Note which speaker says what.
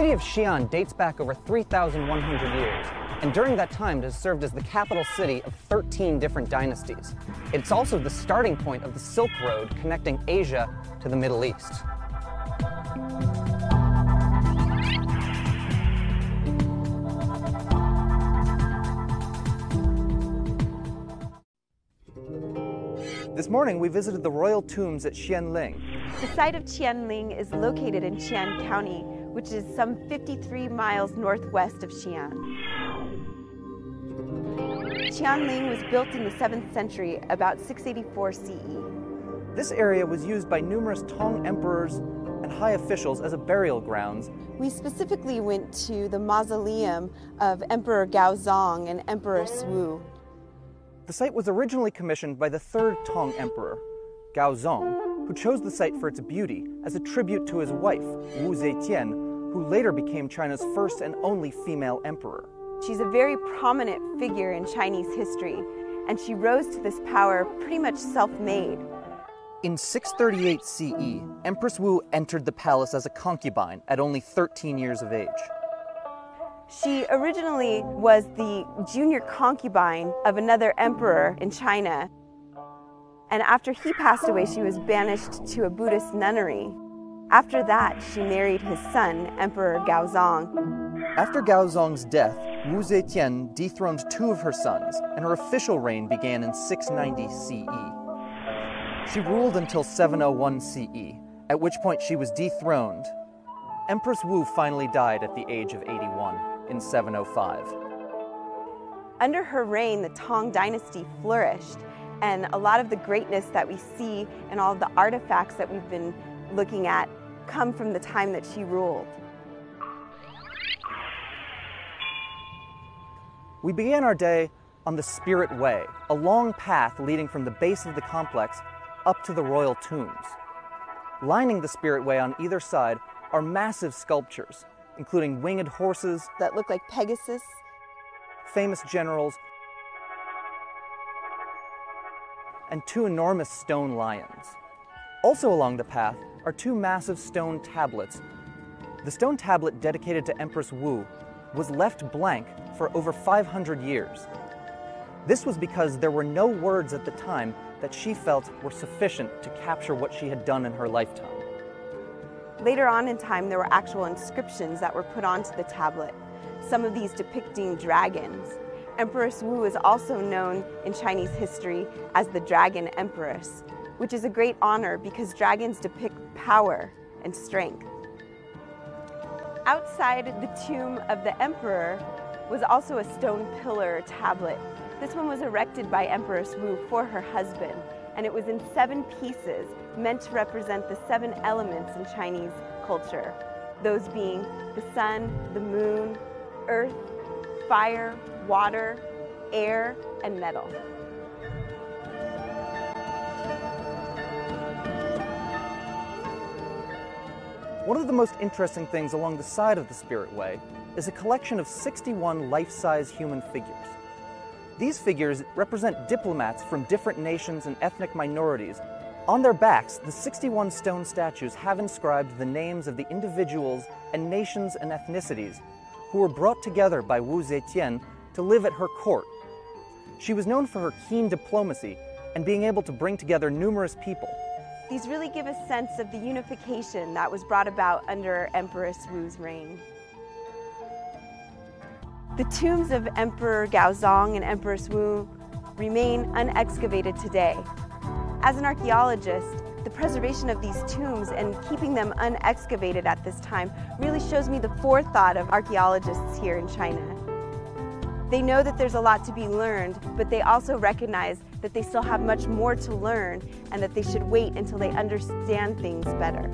Speaker 1: city of Xi'an dates back over 3,100 years, and during that time it has served as the capital city of 13 different dynasties. It's also the starting point of the Silk Road connecting Asia to the Middle East. This morning we visited the royal tombs at Qianling.
Speaker 2: The site of Qianling is located in Qian County, which is some 53 miles northwest of Xi'an. Qianling was built in the 7th century, about 684 CE.
Speaker 1: This area was used by numerous Tang emperors and high officials as a burial grounds.
Speaker 2: We specifically went to the mausoleum of Emperor Gaozong and Empress Wu.
Speaker 1: The site was originally commissioned by the third Tang emperor, Gaozong, who chose the site for its beauty as a tribute to his wife, Wu Zetian, who later became China's first and only female emperor.
Speaker 2: She's a very prominent figure in Chinese history, and she rose to this power pretty much self made.
Speaker 1: In 638 CE, Empress Wu entered the palace as a concubine at only 13 years of age.
Speaker 2: She originally was the junior concubine of another emperor in China. And after he passed away, she was banished to a Buddhist nunnery. After that, she married his son, Emperor Gaozong.
Speaker 1: After Gaozong's death, Wu Zetian dethroned two of her sons, and her official reign began in 690 CE. She ruled until 701 CE, at which point she was dethroned. Empress Wu finally died at the age of 81 in 705.
Speaker 2: Under her reign, the Tang dynasty flourished, and a lot of the greatness that we see and all of the artifacts that we've been looking at come from the time that she ruled.
Speaker 1: We began our day on the Spirit Way, a long path leading from the base of the complex up to the royal tombs. Lining the Spirit Way on either side are massive sculptures, including winged horses
Speaker 2: that look like Pegasus,
Speaker 1: famous generals, and two enormous stone lions. Also along the path are two massive stone tablets. The stone tablet dedicated to Empress Wu was left blank for over 500 years. This was because there were no words at the time that she felt were sufficient to capture what she had done in her lifetime.
Speaker 2: Later on in time, there were actual inscriptions that were put onto the tablet, some of these depicting dragons. Empress Wu is also known in Chinese history as the Dragon Empress, which is a great honor because dragons depict power and strength. Outside the tomb of the emperor was also a stone pillar tablet. This one was erected by Empress Wu for her husband, and it was in seven pieces meant to represent the seven elements in Chinese culture. Those being the sun, the moon, earth, fire, water, air, and metal.
Speaker 1: One of the most interesting things along the side of the Spirit Way is a collection of 61 life-size human figures. These figures represent diplomats from different nations and ethnic minorities. On their backs, the 61 stone statues have inscribed the names of the individuals and nations and ethnicities who were brought together by Wu Zetian to live at her court. She was known for her keen diplomacy and being able to bring together numerous people.
Speaker 2: These really give a sense of the unification that was brought about under Empress Wu's reign. The tombs of Emperor Gaozong and Empress Wu remain unexcavated today. As an archaeologist, the preservation of these tombs and keeping them unexcavated at this time really shows me the forethought of archaeologists here in China. They know that there's a lot to be learned, but they also recognize that they still have much more to learn and that they should wait until they understand things better.